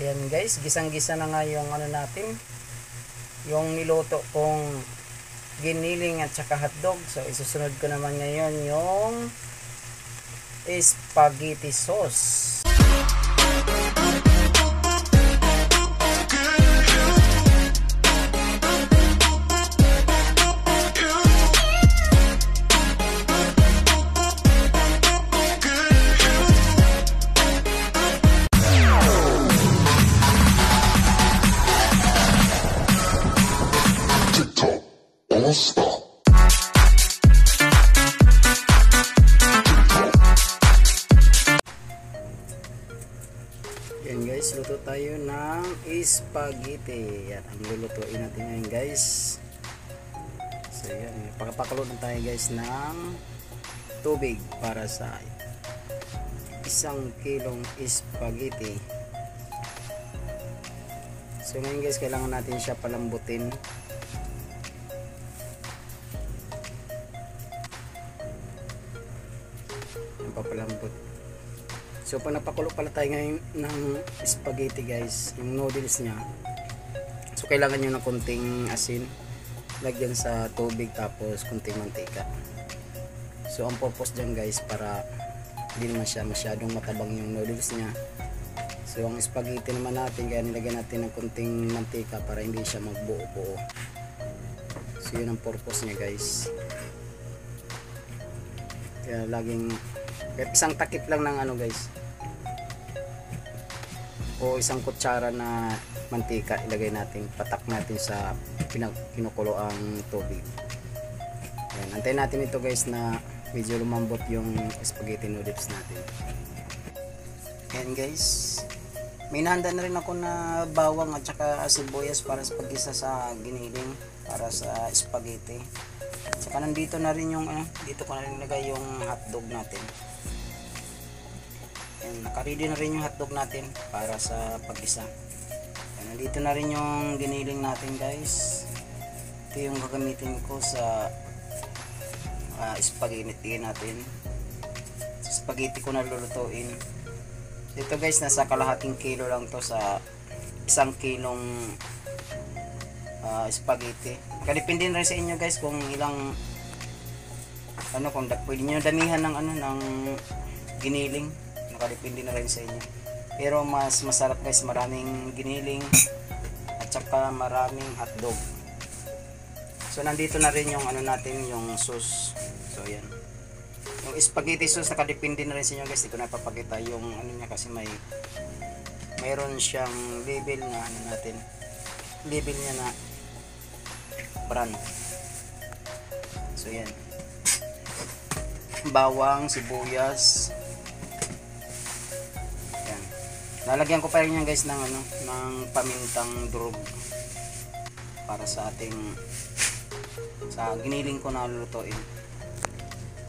Ayan guys, gisang-gisa na nga yung ano natin. Yung niluto kong giniling at saka hotdog. So isusunod ko naman ngayon yung spaghetti sauce. Stop. Yan guys, luto tayo ng spaghetti. Yan ang lulutuin natin ngayon guys. So yan, pakapakulo na tayo guys ng tubig para sa isang kilong spaghetti. So ngayon guys, kailangan natin siya palambutin. Ang papalambot. So pag napakulo pala tayo ngayon ng spaghetti guys, yung noodles niya. So kailangan nyo ng konting asin. Lagyan sa tubig tapos konting mantika. So ang purpose dyan guys para hindi naman siya masyadong matabang yung noodles niya. So ang spaghetti naman natin kaya nilagyan natin ng konting mantika para hindi siya magbuo-buo. So yun ang purpose niya guys. Kaya laging kahit isang takip lang ng ano guys. O isang kutsara na mantika ilagay natin patak natin sa kinukulo ang tubig. Ayan, antayin natin ito guys na medyo lumambot yung spaghetti noodles natin. Ayan guys. May nahanda na rin ako na bawang at saka sibuyas para sa pagisa sa giniling para sa spaghetti. Saka nandito na rin yung ano, dito ko na rin nilagay yung hotdog natin Ayan, nakaready na rin yung hotdog natin para sa pag-isa. Ayan, nandito na rin yung giniling natin guys. Ito yung gagamitin ko sa uh, spaghetti natin. Sa spaghetti ko na lulutuin. Ito guys, nasa kalahating kilo lang to sa isang kilong uh, spaghetti. Kadepende rin sa inyo guys kung ilang ano kung pwede nyo damihan ng ano ng giniling nakadepende na rin sa inyo. Pero mas masarap guys maraming giniling at saka maraming hotdog. So nandito na rin yung ano natin yung sauce. So yan yung spaghetti sauce nakadepende na rin sa inyo guys. Hindi ko napapakita yung ano niya kasi may mayroon siyang label na ano natin. Label niya na brand. So yan bawang, sibuyas Lalagyan ko pa rin yan guys ng ano, ng pamintang durog para sa ating sa giniling ko na lulutuin.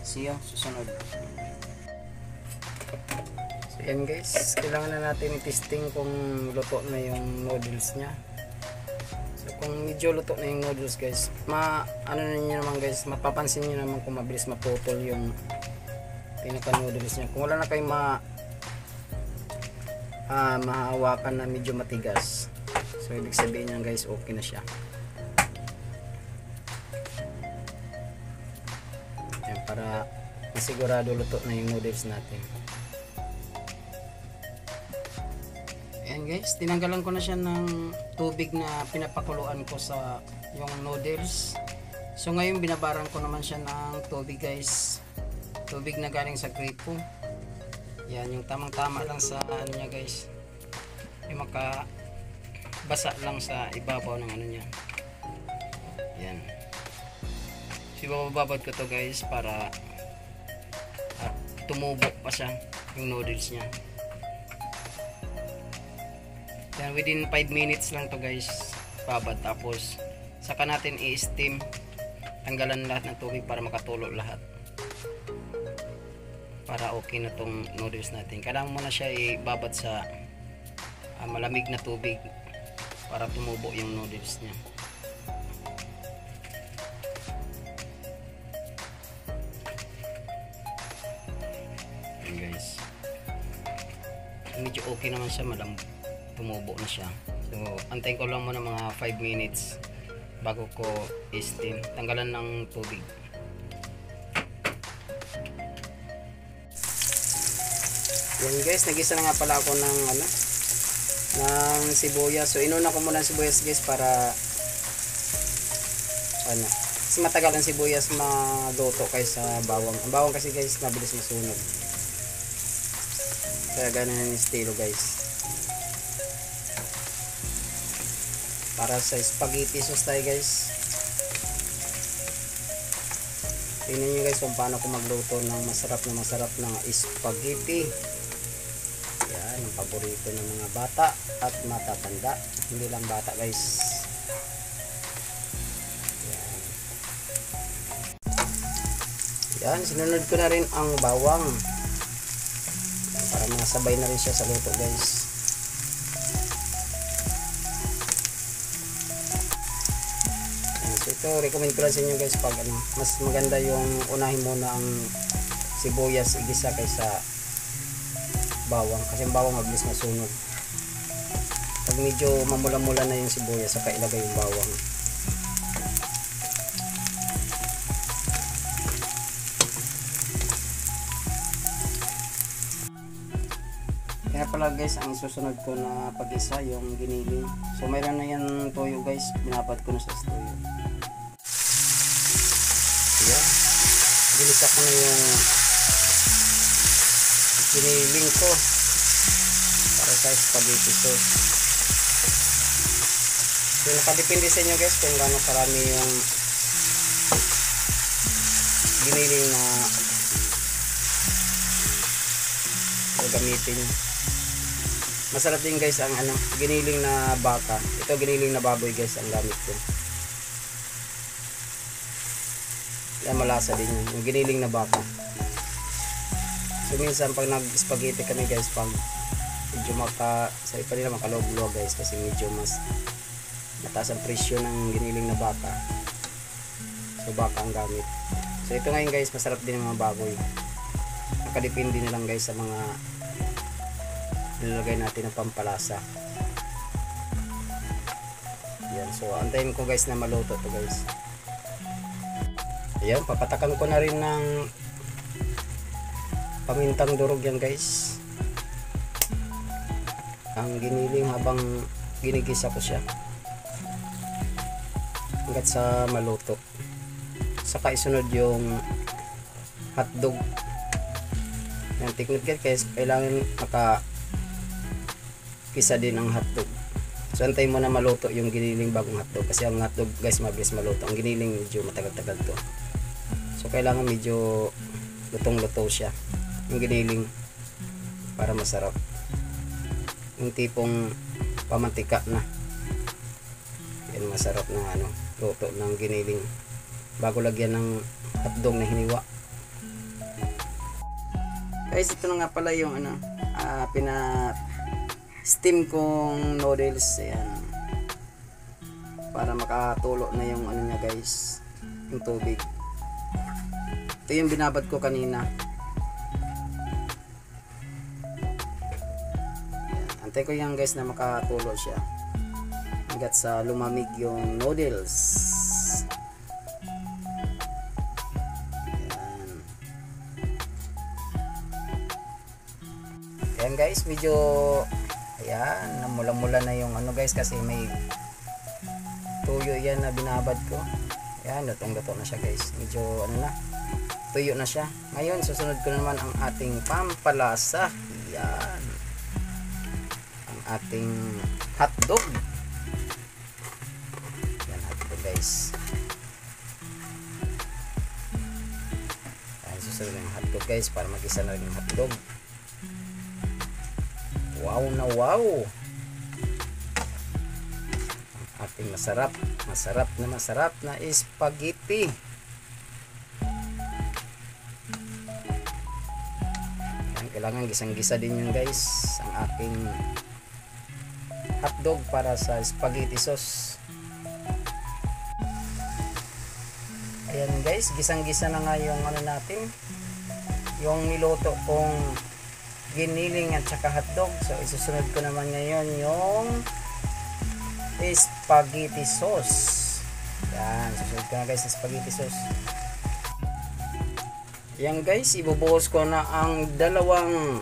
See you, susunod. So yan guys, kailangan na natin i-testing kung luto na yung noodles niya. So kung medyo luto na yung noodles guys, ma ano na niyo naman guys, mapapansin niyo naman kung mabilis maputol yung pinaka noodles niya. Kung wala na kayong ma ah, mahawakan na medyo matigas. So ibig sabihin niyan guys, okay na siya. Yan para masigurado luto na yung noodles natin. Ayan guys, tinanggalan ko na siya ng tubig na pinapakuluan ko sa yung noodles. So ngayon binabaran ko naman siya ng tubig guys. Tubig na galing sa gripo. Yan yung tamang tama lang sa ano niya guys. Yung maka basa lang sa ibabaw ng ano niya. Yan. So ibababad ko to guys para ah, tumubo pa siya yung noodles niya. Yan, within 5 minutes lang to guys. Babad. Tapos, saka natin i-steam. Tanggalan lahat ng tubig para makatulo lahat. Para okay na tong noodles natin. Kailangan muna siya ibabad sa ah, malamig na tubig para tumubo yung noodles niya. Yan guys. Medyo okay naman siya malambot tumubo na siya. So, antayin ko lang muna mga 5 minutes bago ko i-steam. Tanggalan ng tubig. Yan guys, nagisa na nga pala ako ng ano ng sibuyas. So inuna ko muna ang sibuyas guys para ano. Kasi matagal ang sibuyas maluto kaysa bawang. Ang bawang kasi guys mabilis masunog. Kaya ganun yung estilo guys. Para sa spaghetti sauce tayo guys. Tingnan nyo guys kung paano ko magluto ng masarap na masarap na spaghetti. Yan, paborito ng mga bata at matatanda. Hindi lang bata guys. Yan. Yan, sinunod ko na rin ang bawang. Para masabay na rin siya sa luto guys. Yan, so ito, recommend ko lang sa inyo guys pag ano, mas maganda yung unahin muna ang sibuyas igisa kaysa bawang. Kasi ang bawang mabilis masunog. Pag medyo mamula-mula na yung sibuyas saka ilagay yung bawang. Kaya pala guys ang susunod ko na pag-isa yung giniling so mayroon na yan toyo guys. Binapat ko na sa toyo. Yan ginisa ko na yung giniling ko. Para sa spaghetti sauce. So nakadepende sa inyo guys kung gaano karami yung giniling na gagamitin. Masarap din guys ang ano giniling na baka. Ito giniling na baboy guys ang gamit ko. Yan malasa din yun yung giniling na baka So minsan pag nag-spaghetti kami guys, pag medyo maka, sa ipa nila makalog-log guys kasi medyo mas mataas ang presyo ng giniling na baka. So baka ang gamit. So ito ngayon guys, masarap din ang mga baboy. Nakadepende na lang guys sa mga nilalagay natin ng pampalasa. Yan, so antayin ko guys na maluto to guys. Ayan, papatakan ko na rin ng pamintang durog yan guys. Ang giniling habang ginigisa ko siya. Hanggat sa maluto. Saka isunod yung hotdog. Yan technique guys. Kailangan maka kisa din ang hotdog. So antay mo na maluto yung giniling bagong hotdog. Kasi ang hotdog guys mabilis maluto. Ang giniling medyo matagal-tagal to. So kailangan medyo lutong-luto siya yung giniling para masarap. Yung tipong pamantika na. Yan masarap na ano luto ng giniling. Bago lagyan ng hotdog na hiniwa. Guys ito na nga pala yung ano ah, pina steam kong noodles. Ayan. Para makatulo na yung ano niya guys yung tubig. Ito yung binabad ko kanina Antay ko yan guys na makatulo siya. Hanggat sa lumamig yung noodles. Yan. Ayan guys, medyo ayan, namula-mula na yung ano guys kasi may tuyo yan na binabad ko. Ayan, lutong-luto na siya guys. Medyo ano na, tuyo na siya. Ngayon, susunod ko naman ang ating pampalasa. Yan ating hotdog. Yan hotdog guys. Yan susunod yung hotdog guys para mag-isa na rin yung hotdog. Wow na wow! Ating masarap masarap na masarap na spaghetti. Yan, kailangan gisang-gisa din yun guys ang aking hotdog para sa spaghetti sauce. Ayan guys, gisang-gisa na nga yung ano natin. Yung niluto kong giniling at saka hotdog. So isusunod ko naman ngayon yung spaghetti sauce. Yan, susunod ko na guys ng spaghetti sauce. Yan guys, ibubuhos ko na ang dalawang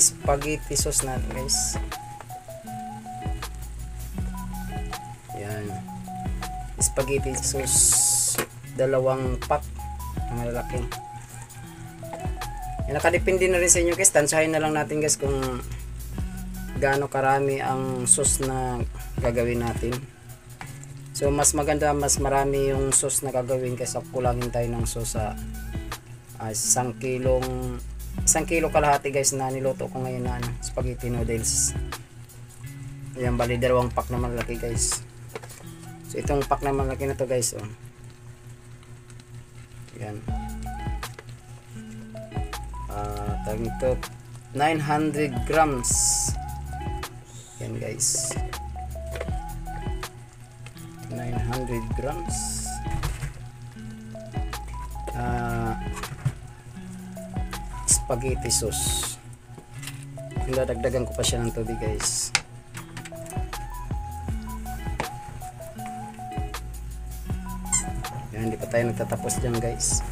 spaghetti sauce natin guys. Spaghetti sauce dalawang pack na malalaki. Yan, nakadepende na rin sa inyo guys. Tansyahin na lang natin guys kung gaano karami ang sauce na gagawin natin. So mas maganda, mas marami yung sauce na gagawin kaysa kulangin tayo ng sauce sa ah, isang kilong isang kilo kalahati guys na niluto ko ngayon na ano, spaghetti noodles. Yan bali dalawang pack na malaki guys. So itong pack na malaki na to guys oh. Yan. Ah, tawag nito 900 grams. Yan guys. 900 grams. Ah, spaghetti sauce. Dadagdagan ko pa siya ng tubig guys. Hindi pa tayo nagtatapos dyan guys.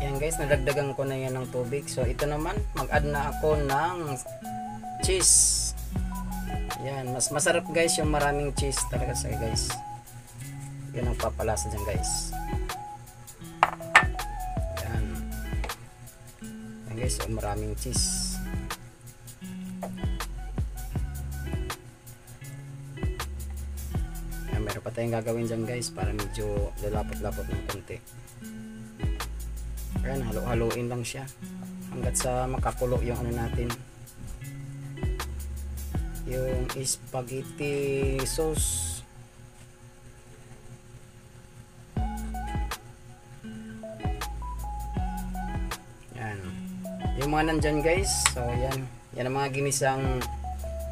Yan guys, nadagdagan ko na yan ng tubig. So ito naman, mag-add na ako ng cheese. Yan, mas masarap guys yung maraming cheese talaga sa guys. Yan ang papalasa dyan guys. Yan. Yan guys, so maraming cheese. Pa tayong gagawin dyan guys para medyo lalapot-lapot ng konti. Ayan, halo-haloin lang siya. Hanggat sa makakulo yung ano natin. Yung spaghetti sauce. Yan yung mga nandyan guys. So yan yan ang mga ginisang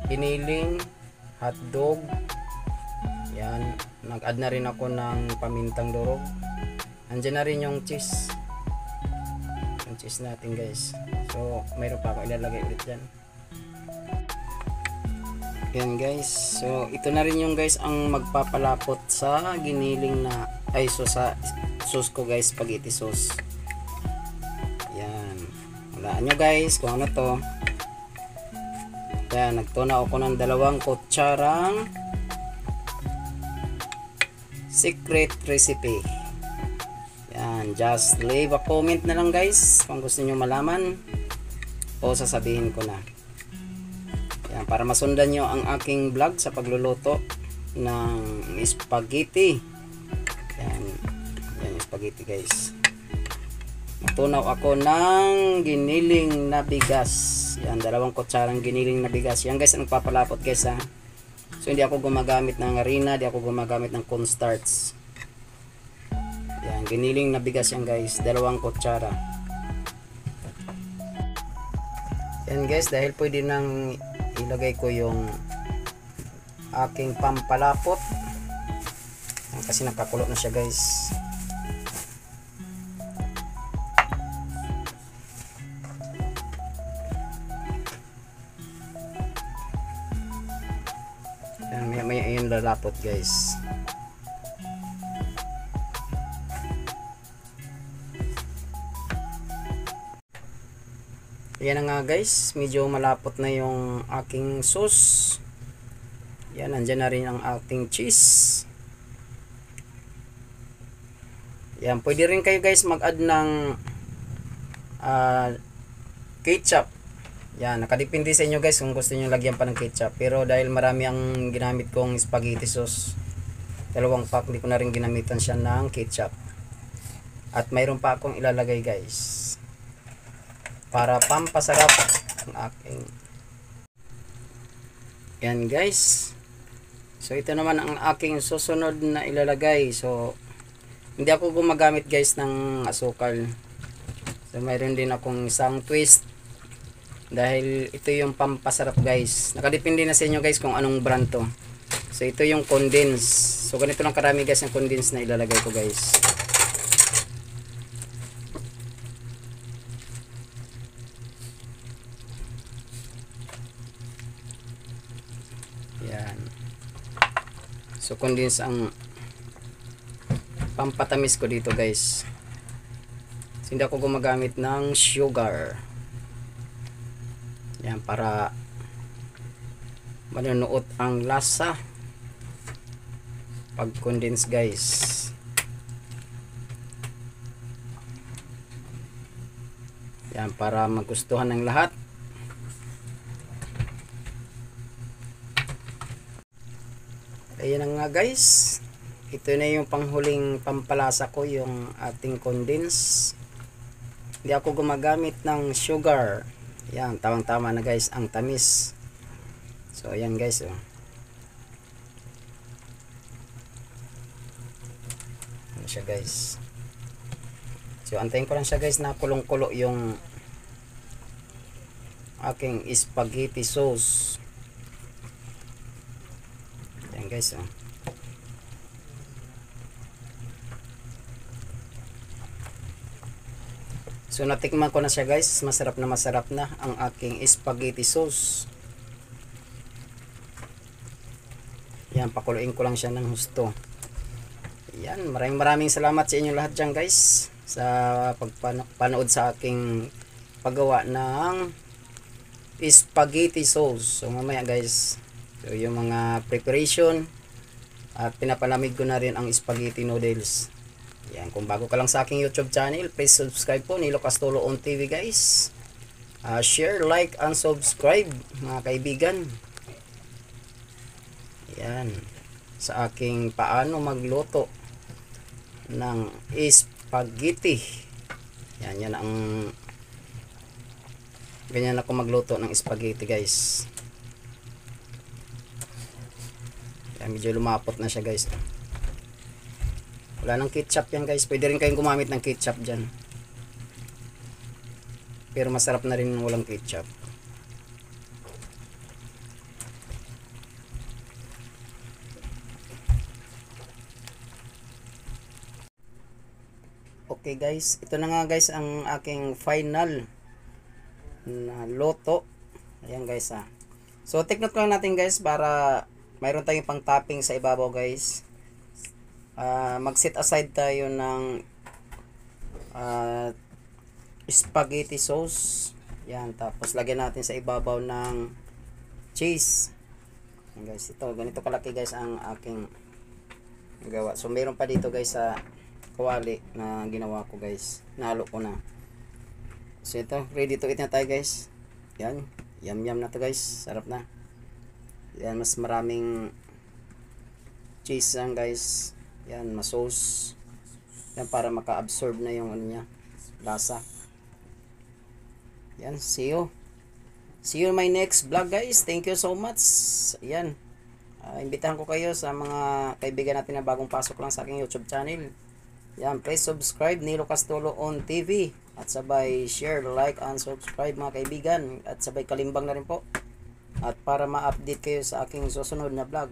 giniling hotdog yan. Nag-add na rin ako ng pamintang durog andyan na rin yung cheese. Yung cheese natin guys. So mayroon pa ako ilalagay ulit dyan. Yan guys. So ito na rin yung guys ang magpapalapot sa giniling na ay so sa sauce ko guys. Spaghetti sauce. Yan. Walaan nyo guys kung ano to. Yan. Nagtuna ako ng dalawang kutsarang secret recipe yan, just leave a comment na lang guys kung gusto niyo malaman o sasabihin ko na. Yan, para masundan nyo ang aking vlog sa pagluluto ng spaghetti. Yan, yan spaghetti guys. Matunaw ako ng giniling na bigas. Yan, dalawang kutsarang giniling na bigas. Yan guys, ang papalapot guys ha. So hindi ako gumagamit ng harina, hindi ako gumagamit ng cornstarch. Yan, giniling na bigas yan guys, dalawang kutsara. Yan guys, dahil pwede nang ilagay ko yung aking pampalapot. Kasi nakakulo na siya guys. Yan, may, may yung lalapot guys. Yan na nga guys, medyo malapot na yung aking sauce. Yan, nandyan na rin ang ating cheese. Yan, pwede rin kayo guys mag-add ng ah, ketchup. Yan, nakadepende sa inyo guys kung gusto niyo lagyan pa ng ketchup. Pero dahil marami ang ginamit kong spaghetti sauce, dalawang pack, hindi ko na rin ginamitan siya ng ketchup. At mayroon pa akong ilalagay guys para pampasarap ang aking yan guys so ito naman ang aking susunod na ilalagay so hindi ako gumagamit guys ng asukal so mayroon din akong isang twist dahil ito yung pampasarap guys. Nakadepende na sa inyo guys kung anong brand to. So ito yung condense. So ganito lang karami guys ang condense na ilalagay ko guys. Yan. So condense ang pampatamis ko dito guys. So, hindi ako gumagamit ng sugar. Yan para manunuot ang lasa pag condense guys. Yan para magustuhan ng lahat. Ayan nga guys. Ito na yung panghuling pampalasa ko, yung ating condense. Hindi ako gumagamit ng sugar. Yan, tawang-tama na guys, ang tamis. So, ayan guys, oh. Ano siya guys. So, antayin ko lang siya guys na kulong-kulo yung aking spaghetti sauce. Ayan guys, oh. So natikman ko na siya guys, masarap na masarap na ang aking spaghetti sauce. Yan, pakuluin ko lang siya ng husto. Yan, maraming maraming salamat sa inyo lahat dyan guys sa pagpanood sa aking paggawa ng spaghetti sauce. So mamaya guys, so yung mga preparation at pinapalamig ko na rin ang spaghetti noodles. Yan, kung bago ka lang sa aking YouTube channel, please subscribe po Nilo Castulo on TV guys. Ah, share, like, and subscribe mga kaibigan. Yan. Sa aking paano magluto ng spaghetti. Yan, yan ang ganyan ako magluto ng spaghetti guys. Yan, medyo lumapot na siya guys. Wala nang ketchup yan guys. Pwede rin kayong gumamit ng ketchup dyan. Pero masarap na rin walang ketchup. Okay guys, ito na nga guys ang aking final na loto. Ayan guys ah. So take note lang natin guys para mayroon tayong pang topping sa ibabaw guys uh, mag-set aside tayo ng uh, spaghetti sauce. Yan, tapos lagyan natin sa ibabaw ng cheese. Yan guys, ito, ganito kalaki guys ang aking gawa. So, meron pa dito guys sa kawali na ginawa ko guys. Nalo ko na. So, ito, ready to eat na tayo guys. Yan, yum yum na to guys. Sarap na. Yan, mas maraming cheese yan guys. Yan, masos. Yan, para maka-absorb na yung ano niya, lasa. Yan, see you. See you my next vlog guys. Thank you so much. Yan. Uh, imbitahan ko kayo sa mga kaibigan natin na bagong pasok lang sa aking YouTube channel. Yan, please subscribe Nilo Castulo on TV. At sabay share, like, and subscribe mga kaibigan. At sabay kalimbang na rin po. At para ma-update kayo sa aking susunod na vlog.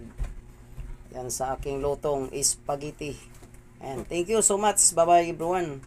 Yan sa aking lutong spaghetti. And thank you so much. Bye bye everyone.